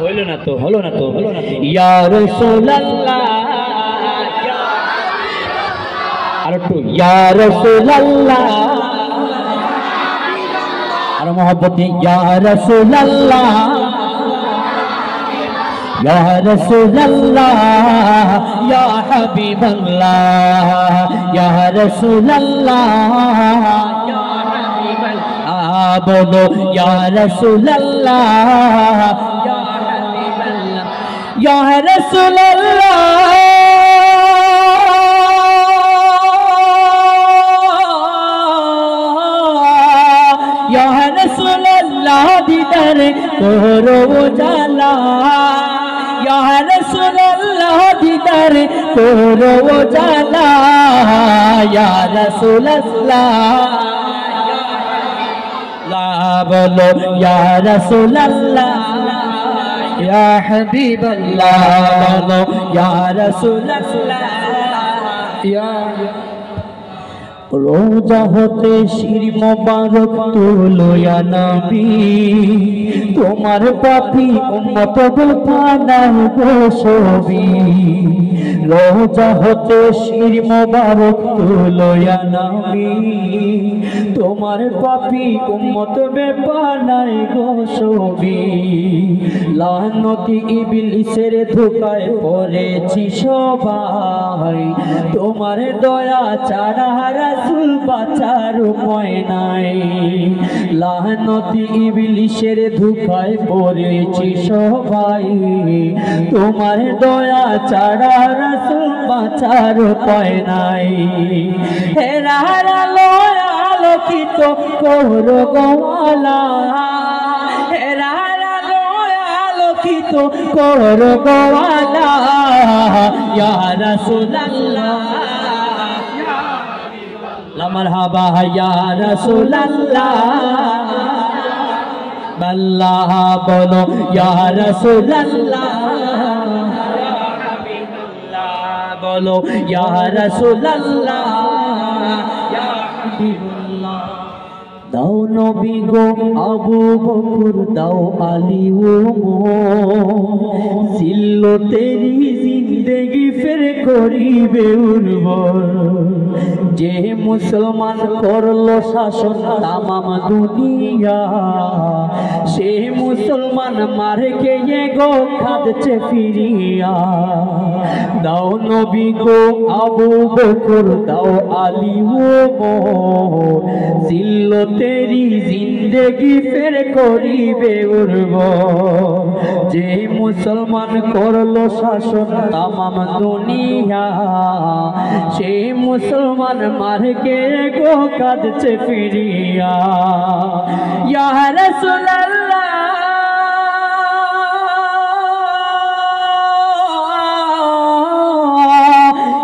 হইল না তো হলো না তো হলো না তো ইয়া রাসূলুল্লাহ আর একটু ইয়া রাসূলুল্লাহ আর মোহব্বত ইয়া রাসূলুল্লাহ ইয়া রাসূলুল্লাহ ইয়া হাবিবাল্লাহ ইয়া রাসূলুল্লাহ ইয়া হাবিবাল্লাহ বলো ইয়া রাসূলুল্লাহ ইয়া হাবিবাল্লাহ یا رسول اللہ، یا رسول اللہ، دیدر کرو جالا یا رسول اللہ، دیدر کرو جالا یا رسول اللہ لا بولو یا رسول اللہ۔ ইয়া হাবিবাল্লাহ বলো ইয়া allah ইয়া রোজা হতে শির মোবারক তুলোয়া নবী। তোমার পাপি উম্মত গোপানার গোসবি রোজা হতে শির মোবারক তুলোয়া নবী। তোমার পাপি উম্মত বেপানায় গোসবি লানতি ইবলিসের ধোকায় পড়েছি সবাই। তোমার দয়া ছাড়া রাসুল বাঁচার উপায় নাই। লানতি ইবলিসের ধোকায় পড়েছি সবাই। তোমার দয়া ছাড়া রাসুল বাঁচার উপায় নাই। হেরা আলো আলোকিত কোর গোয়ালা। আলোকিত কর গোয়ালা। ইয়া রাসূলুল্লাহ। মারহাবা ইয়া রাসূলুল্লাহ। আল্লাহ বলো, ইয়া রাসূলুল্লাহ। বলো, ইয়া রাসূলুল্লাহ। ইয়া হাবিবুল্লাহ দাও নবী গো, আবু বকর, দাও আলী ও সিল্ল তেরি জিন্দেগি ফের করিবে উর্বর। যে মুসলমান করল শাসন তামাম দুনিয়া, সে মুসলমান মারে কে গো খাদছে ফিরিয়া। দাও নবী গো আবু বকর, দাও আলী ও জিল্ল তেরি জিন্দেগি ফের করিবে উর্ব যে মুসলমান করল শাসন তামাম দুনিয়া সে মুসলমান মারকে গো কাঁদছে ফিরিয়া ইয়া রাসূলুল্লাহ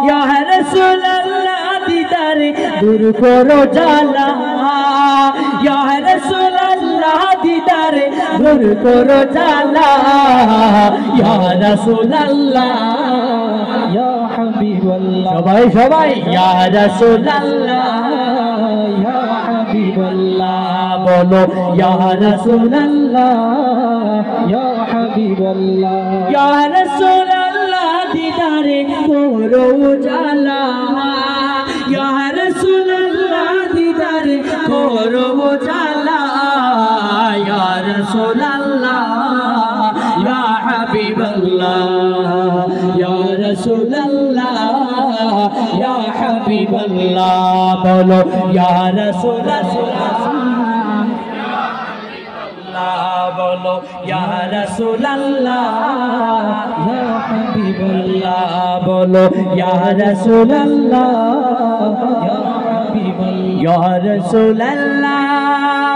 ইয়া রাসূলুল্লাহ দিদারে দূর করো জালা দূর করো জালা ইয়া রাসূলুল্লাহ ইয়া হাবিবাল্লাহ সবাই সবাই ইয়া রাসূলুল্লাহ ইয়া হাবিবাল্লাহ বলো ইয়া রাসূলুল্লাহ ইয়া হাবিবাল্লাহ ইয়া রাসূলুল্লাহ দিদারে করো জালা ইয়া রাসূলুল্লাহ দিদারে করো জালা رسول الله يا حبيب الله يا رسول الله يا حبيب الله بولو يا رسول الله بولو يا رسول الله يا حبيب الله بولو يا رسول الله يا حبيب الله يا رسول الله.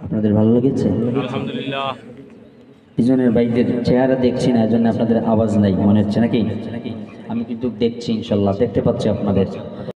আপনাদের ভালো লেগেছে? আলহামদুলিল্লাহ। পিছনের বাইকদের চেহারা দেখছি না এজন্য আপনাদের আওয়াজ নাই মনে হচ্ছে নাকি? আমি কিন্তু দেখছি ইনশাল্লাহ দেখতে পাচ্ছি আপনাদের।